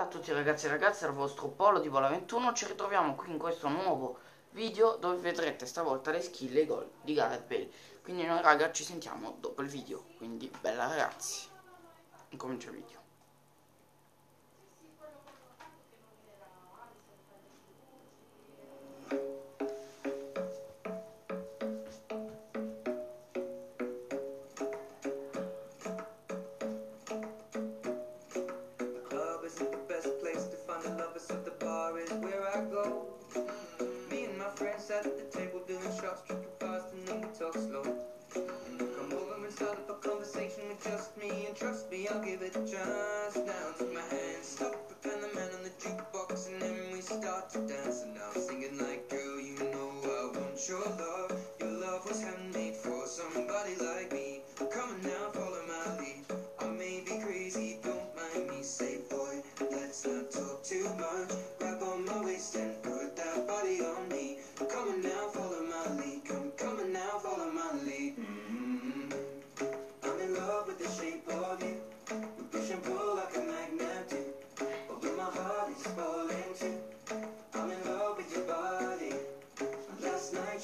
Ciao a tutti ragazzi e ragazze, al vostro Polo di Vola 21 Ci ritroviamo qui in questo nuovo video dove vedrete stavolta le skill e i gol di Gareth Bale. Quindi noi raga ci sentiamo dopo il video, quindi bella ragazzi. Incomincia il video. at the table doing shots, tripping fast, and then we talk slow. Come over and start up a conversation with just me, and trust me, I'll give it a chance. Now take my hand, stop, and the man on the jukebox, and then we start to dance. And I'm singing like, girl, you know I want your love. Your love was handmade for somebody like me.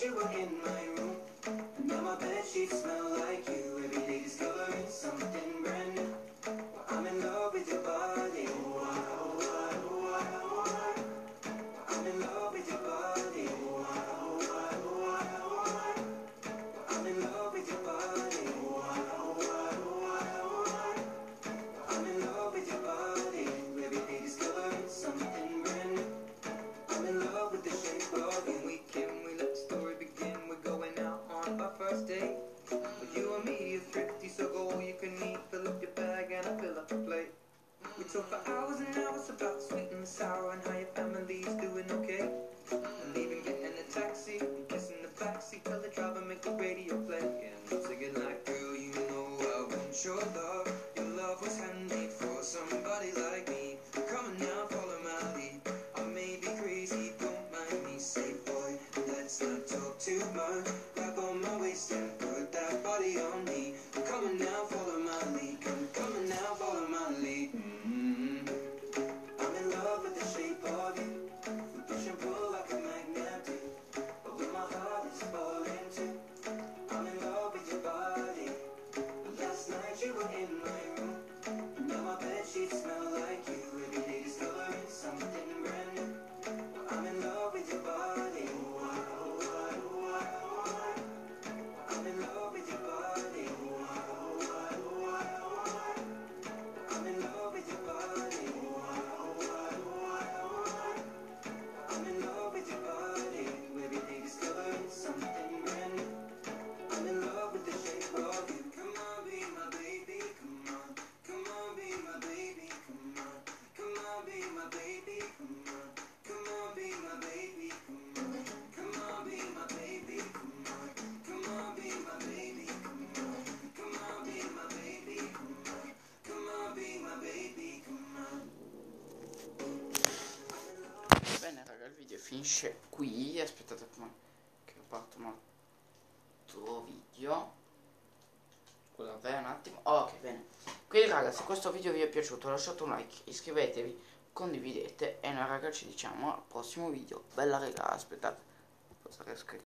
you were in my room. Now my bed sheets smell like you. Every day discovering something. at love. Your love was handmade for somebody like me. Come on now, follow my lead. I may be crazy, don't mind me. Say, boy, let's not talk too much. finisce qui aspettate che ho fatto un altro video. Scusate un attimo. Oh, ok bene. Quindi raga se questo video vi è piaciuto lasciate un like iscrivetevi condividete e noi raga ci diciamo al prossimo video. Bella raga aspettate. Cosa che